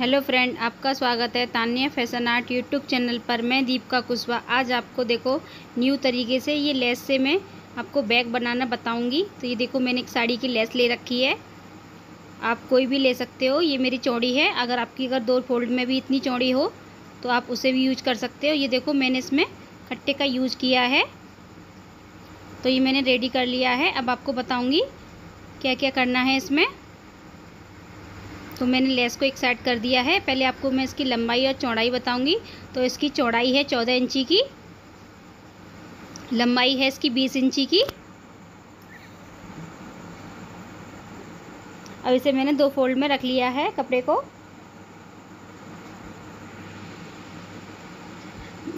Hello friend, आपका स्वागत है Tania fashion art YouTube channel पर। मैं दीपका कुशवा आज आपको देखो न्यू तरीके से ये लेस से मैं आपको बैग बनाना बताऊँगी। तो ये देखो, मैंने एक साड़ी की लेस ले रखी है। आप कोई भी ले सकते हो, ये मेरी चौड़ी है। अगर आपकी, अगर दो फोल्ड में भी इतनी चौड़ी हो तो आप उसे भी यूज़ कर सकते हो। ये देखो, मैंने इसमें कट्टे का यूज़ किया है। तो ये मैंने रेडी कर लिया है। अब आपको बताऊँगी क्या क्या करना है इसमें। तो मैंने लेस को एक साइड कर दिया है। पहले आपको मैं इसकी लंबाई और चौड़ाई बताऊँगी। तो इसकी चौड़ाई है चौदह इंची की। लंबाई है इसकी बीस इंची की। अब इसे मैंने दो फोल्ड में रख लिया है कपड़े को।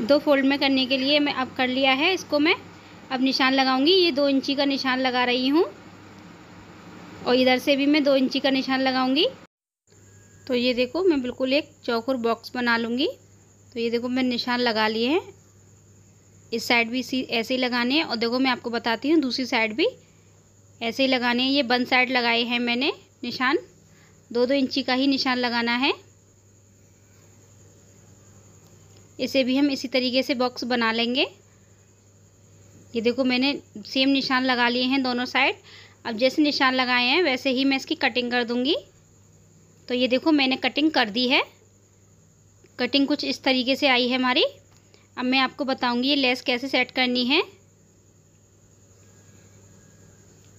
दो फोल्ड में करने के लिए मैं अब कर लिया है इसको मैं। अब निशान लगाऊँगी। ये दो इंची का निशान लगा रही हूँ। और इधर से भी मैं दो इंची का निशान लगाऊँगी। तो ये देखो, मैं बिल्कुल एक चौकुर बॉक्स बना लूँगी। तो ये देखो, मैं निशान लगा लिए हैं। इस साइड भी इसी, ऐसे ही लगाने हैं। और देखो, मैं आपको बताती हूँ, दूसरी साइड भी ऐसे ही लगाने हैं। ये बंद साइड लगाए हैं मैंने निशान। दो दो इंची का ही निशान लगाना है। इसे भी हम इसी तरीके से बॉक्स बना लेंगे। ये देखो, मैंने सेम निशान लगा लिए हैं दोनों साइड। अब जैसे निशान लगाए हैं, वैसे ही मैं इसकी कटिंग कर दूँगी। तो ये देखो मैंने कटिंग कर दी है। कटिंग कुछ इस तरीके से आई है हमारी। अब मैं आपको बताऊँगी ये लेस कैसे सेट करनी है।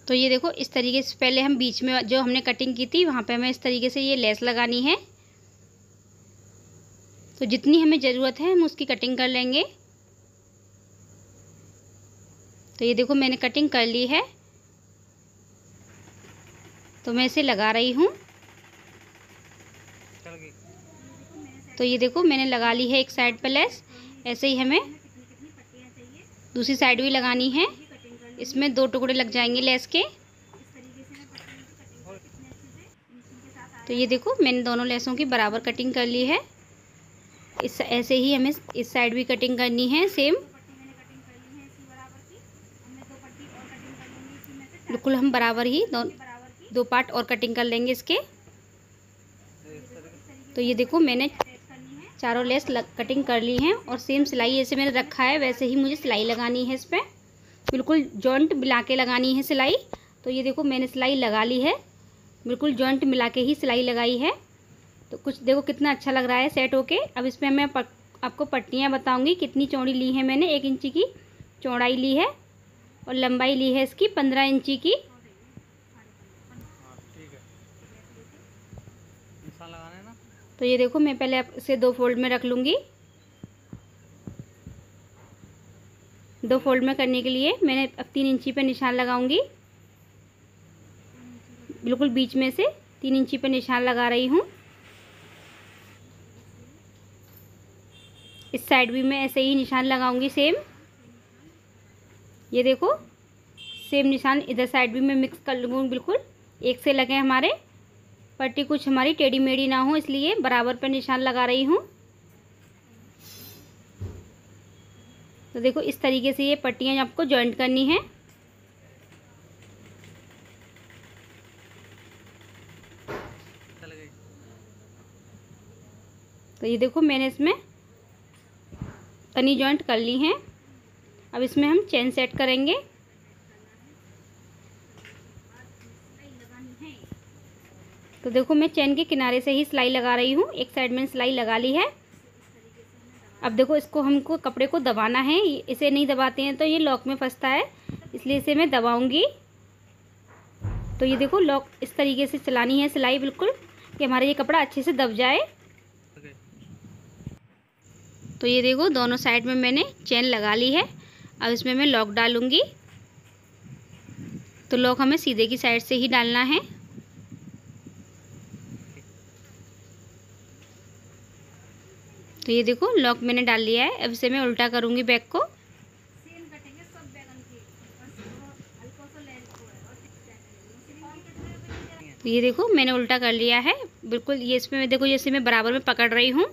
तो ये देखो इस तरीके से पहले हम बीच में जो हमने कटिंग की थी, वहाँ पे हमें इस तरीके से ये लेस लगानी है। तो जितनी हमें ज़रूरत है, हम उसकी कटिंग कर लेंगे। तो ये देखो मैंने कटिंग कर ली है। तो मैं इसे लगा रही हूँ। तो ये देखो, मैंने लगा ली है एक साइड पर लेस ऐसे ही हमें दूसरी साइड भी लगानी है। इसमें दो टुकड़े लग जाएँगे लेस के। तो ये देखो, मैंने दोनों लेसों की बराबर कटिंग कर ली है। इस, ऐसे ही हमें इस साइड भी कटिंग करनी है सेम बिल्कुल हम बराबर ही दो दो पार्ट और कटिंग कर लेंगे इसके। तो ये देखो, मैंने चारों लेस कटिंग कर ली हैं और सेम सिलाई जैसे मैंने रखा है वैसे ही मुझे सिलाई लगानी है इस पर बिल्कुल जॉइंट मिला के लगानी है सिलाई। तो ये देखो मैंने सिलाई लगा ली है। बिल्कुल जॉइंट मिला के ही सिलाई लगाई है। तो कुछ देखो कितना अच्छा लग रहा है सेट होके। अब इसमें मैं पट, आपको पट्टियाँ बताऊँगी कितनी चौड़ी ली है मैंने। एक इंची की चौड़ाई ली है और लंबाई ली है इसकी पंद्रह इंची की। तो ये देखो, मैं पहले इसे दो फोल्ड में रख लूँगी। दो फोल्ड में करने के लिए मैंने अब तीन इंची पे निशान लगाऊँगी। बिल्कुल बीच में से तीन इंची पे निशान लगा रही हूँ। इस साइड भी मैं ऐसे ही निशान लगाऊँगी सेम ये देखो सेम निशान इधर साइड भी मैं मिक्स कर लूँगी बिल्कुल। एक से लगे हमारे। पट्टी कुछ हमारी टेढ़ी मेढ़ी ना हो, इसलिए बराबर पर निशान लगा रही हूँ। तो देखो, इस तरीके से ये पट्टियाँ आपको जॉइंट करनी है। तो ये देखो, मैंने इसमें तनी जॉइंट कर ली हैं। अब इसमें हम चेन सेट करेंगे। तो देखो मैं चैन के किनारे से ही सिलाई लगा रही हूँ। एक साइड में सिलाई लगा ली है। अब देखो इसको हमको कपड़े को दबाना है। इसे नहीं दबाते हैं तो ये लॉक में फंसता है। इसलिए इसे मैं दबाऊँगी। तो ये देखो लॉक इस तरीके से चलानी है सिलाई बिल्कुल, कि हमारा ये कपड़ा अच्छे से दब जाए। तो ये देखो दोनों साइड में मैंने चैन लगा ली है। अब इसमें मैं लॉक डालूँगी। तो लॉक हमें सीधे की साइड से ही डालना है। तो ये देखो लॉक मैंने डाल लिया है। अब इसे मैं उल्टा करूँगी बैग को। तो ये देखो, मैंने उल्टा कर लिया है। बिल्कुल, ये इसमें मैं देखो, जैसे मैं बराबर में पकड़ रही हूँ,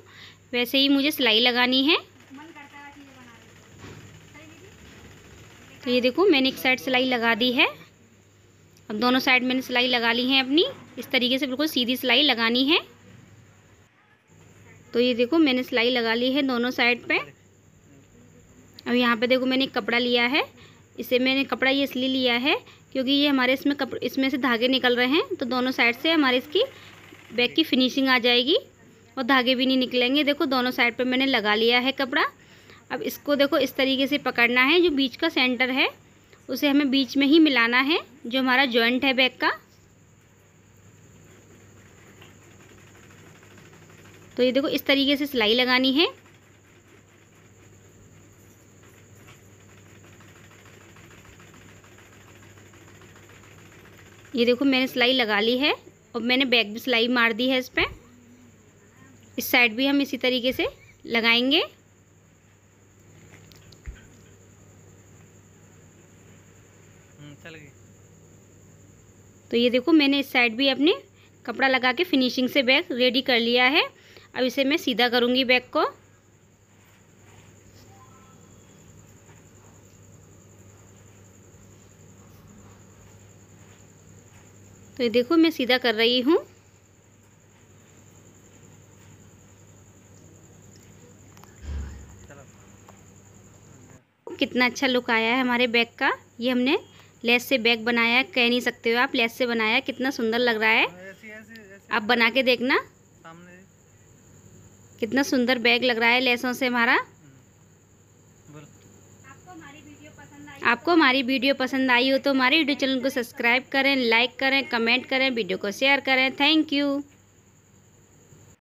वैसे ही मुझे सिलाई लगानी है। तो ये देखो, मैंने एक साइड सिलाई लगा दी है। अब दोनों साइड मैंने सिलाई लगा ली है अपनी। इस तरीके से बिल्कुल सीधी सिलाई लगानी है। तो ये देखो, मैंने सिलाई लगा ली है दोनों साइड पे। अब यहाँ पे देखो, मैंने कपड़ा लिया है। इसे मैंने, कपड़ा ये इसलिए लिया है क्योंकि ये हमारे इसमें कप, इसमें से धागे निकल रहे हैं तो दोनों साइड से हमारे इसकी बैग की फिनिशिंग आ जाएगी और धागे भी नहीं निकलेंगे। देखो, दोनों साइड पर मैंने लगा लिया है कपड़ा। अब इसको देखो, इस तरीके से पकड़ना है। जो बीच का सेंटर है, उसे हमें बीच में ही मिलाना है, जो हमारा जॉइंट है बैग का। तो ये देखो इस तरीके से सिलाई लगानी है। ये देखो मैंने सिलाई लगा ली है और मैंने बैक भी सिलाई मार दी है इस पर इस साइड भी हम इसी तरीके से लगाएँगे। हम्म, चल तो ये देखो मैंने इस साइड भी अपने कपड़ा लगा के फिनिशिंग से बैग रेडी कर लिया है। अब इसे मैं सीधा करूँगी बैग को। तो ये देखो मैं सीधा कर रही हूँ। कितना अच्छा लुक आया है हमारे बैग का। ये हमने लेस से बैग बनाया है कह नहीं सकते हो आप लेस से बनाया कितना सुंदर लग रहा है। ऐसी। आप बना के देखना। कितना सुंदर बैग लग रहा है लेसों से हमारा। आपको हमारी वीडियो पसंद आई हो तो हमारे यूट्यूब चैनल को सब्सक्राइब करें लाइक करें कमेंट करें, वीडियो को शेयर करें। Thank you